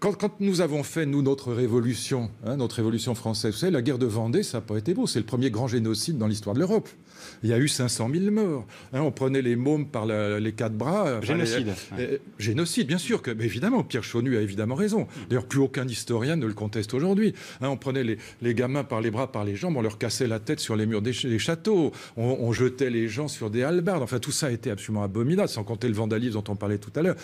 quand, nous avons fait, nous, notre révolution, hein, notre révolution française, vous savez, la guerre de Vendée, ça n'a pas été beau. C'est le premier grand génocide dans l'histoire de l'Europe. Il y a eu 500 000 morts. Hein, on prenait les mômes par les quatre bras. Génocide. Euh, génocide, bien sûr. Que, évidemment, Pierre Chaunu a évidemment raison. D'ailleurs, plus aucun historien ne le conteste aujourd'hui. Hein, on prenait les, gamins par les bras, par les jambes, on leur cassait la tête sur les murs des, châteaux, on, jetait les gens sur des halbardes. Enfin, tout ça a été absolument abominable, sans compter le vandalisme dont on parlait tout à l'heure.